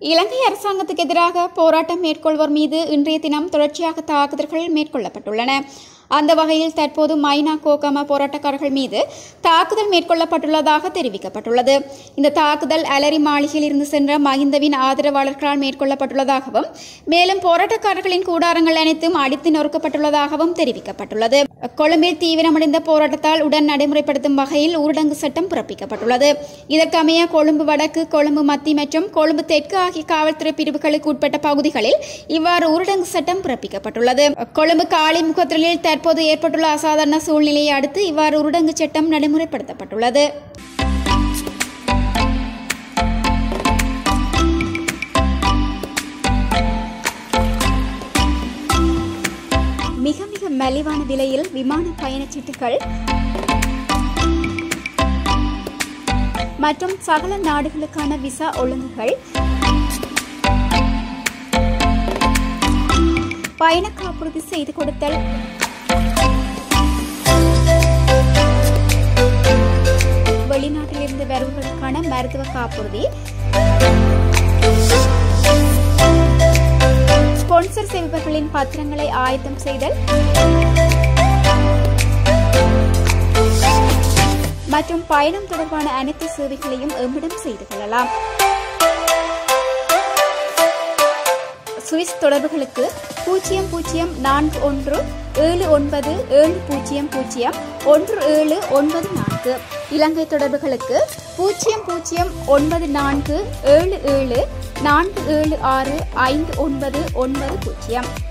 இலங்கை அரசாங்கத்துக்கு எதிராக போராட்டம் மேற்கொள்வோர் மீது இன்றைய தினம் தொடர்ச்சியாக தாக்குதல்கள் மேற்கொள்ளப்பட்டுள்ளன. அந்த வகையில் தற்போது மைனா கோகம போராட்டக்காரர்கள் மீது தாக்குதல் மேற்கொள்ளப்பட்டுள்ளதாக தெரிவிக்கப்பட்டுள்ளது. இந்த தாக்குதல் அலரி மாளிகையில் இருந்து சென்ற மஹிந்தவின் ஆதரவாளர்களால் மேற்கொள்ளப்பட்டுள்ளதாகவும் மேலும் போராட்டக்காரர்களின் கூடாரங்கள் அனைத்தும் அடித்து நொறுக்கப்பட்டுள்ளதாகவும் தெரிவிக்கப்பட்டுள்ளது. கொழும்பில் தீவிரமடைந்த போராட்டத்தால் உடன் நடைமுறைப்படுத்தும் வகையில் ஊரடங்கு சட்டம் பிறப்பிக்கப்பட்டுள்ளது. இதற்கமைய கொழும்பு வடக்கு கொழும்பு மத்தி மற்றும் கொழும்பு தெற்கு ஆகிய காவல்துறை பிரிவுகளுக்கு உட்பட்ட பகுதிகளில் இவ்வாறு ஊரடங்கு சட்டம் பிறப்பிக்கப்பட்டுள்ளது. கொழும்பு காலிமுகத்திரலில் தற்போது ஏற்பட்டுள்ள அசாதாரண சூழ்நிலையை அடுத்து இவ்வாறு ஊரடங்கு சட்டம் நடைமுறைப்படுத்தப்பட்டுள்ளது. மிக மிக மலிவான விலையில் விமான பயணச்சீட்டுகள் மற்றும் சகல நாடுகளுக்கான விசா ஒழுங்குகள் பயண காப்புறுதி செய்து கொடுத்தல் வெளிநாட்டிலிருந்து மருத்துவ காப்புறுதி. ஸ்பான்சர் செய்பவர்களின் பத்திரங்களை ஆயத்தம் செய்தல். மற்றும் பயணம் தொடர்பான அனைத்து சேவைகளையும் எம்மிடம் செய்து கொள்ளலாம். சுவிஸ் தொடர்புகளுக்கு பூஜ்ஜியம் பூஜ்ஜியம் நான்கு ஒன்று ஏழு ஒன்பது ஏழு பூஜ்ஜியம் பூஜ்ஜியம் ஒன்று ஏழு ஒன்பது நான்கு. இலங்கை தொடர்புகளுக்கு பூஜ்ஜியம் பூஜ்ஜியம் ஒன்பது நான்கு ஏழு ஏழு நான்கு ஏழு ஆறு ஐந்து ஒன்பது ஒன்பது பூஜ்ஜியம்.